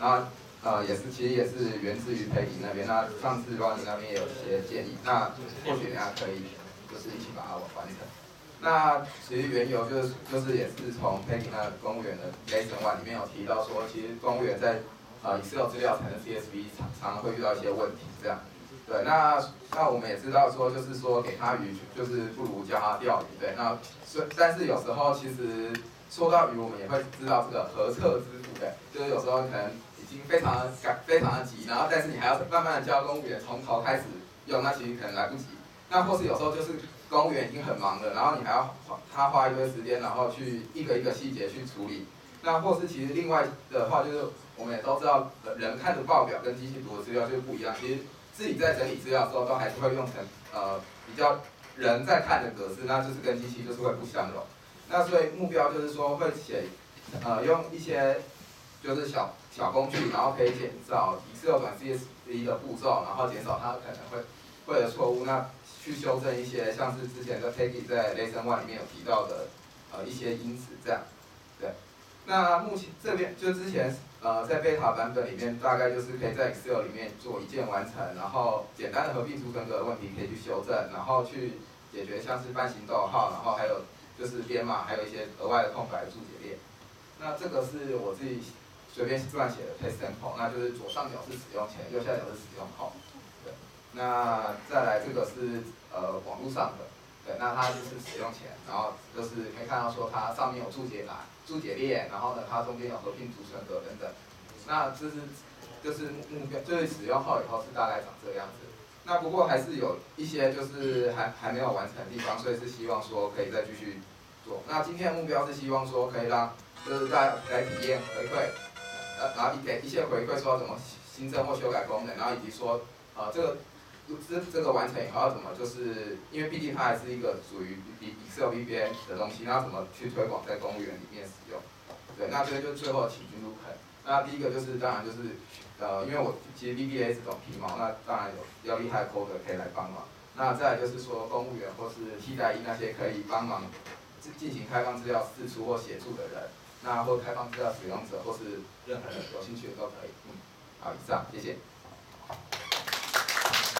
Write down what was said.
那呃也是其实也是源自于佩妮那边，那上次罗总那边也有一些建议，那或许大家可以就是一起把它完成。那其实缘由就是就是也是从 Peggy 那公务员的 lesson one 里面有提到说，其实公务员在呃 Excel 资料才能 CSV 常常会遇到一些问题这样。对，那那我们也知道说，就是说给他鱼，就是不如教他钓鱼。对，那是但是有时候其实说到鱼，我们也会知道这个何测之福。对，就是有时候可能已经非常赶非常的急，然后但是你还要慢慢的教公务员从头开始用，那其实可能来不及。那或是有时候就是公务员已经很忙了，然后你还要花他花一堆时间，然后去一个一个细节去处理。那或是其实另外的话，就是我们也都知道，人看的报表跟机器读的资料就是不一样。其实自己在整理资料的时候，都还是会用成呃比较人在看的格式，那就是跟机器就是会不相容。那所以目标就是说会写呃用一些就是小小工具，然后可以减少 Excel 转 CSV 的步骤，然后减少它可能会会的错误。那去修正一些像是之前的 Peggy 在 Lesson One 里面有提到的呃一些因子这样，对。那目前这边就之前呃在 Beta 版本里面，大概就是可以在 Excel 里面做一键完成，然后简单的合并储存格的问题可以去修正，然后去解决像是半形逗号，然后还有就是编码，还有一些额外的空白注解列。那这个是我自己随便乱写的 test sample，那就是左上角是使用前，右下角是使用后。对那再来这个是呃网络上的，对，那它就是使用前，然后就是可以看到说它上面有注解栏、注解列，然后呢它中间有合并储存格等等。那这是就是目标，就是使用后以后是大概长这个样子。那不过还是有一些就是还还没有完成的地方，所以是希望说可以再继续做。那今天的目标是希望说可以让就是大家来体验回馈，然后给一些回馈说怎么新增或修改功能，然后以及说呃这个。这这个完成以后要怎么？就是因为毕竟它还是一个属于 Excel VBA 的东西，那怎么去推广在公务员里面使用？对，那这个就最后请君入坑。那第一个就是当然就是呃，因为我其实 VBA 是懂皮毛，那当然有要厉害的 coder 可以来帮忙。那再就是说公务员或是替代役那些可以帮忙进进行开放资料试出或协助的人，那或开放资料使用者或是任何人有兴趣的都可以。嗯，好，以上，谢谢。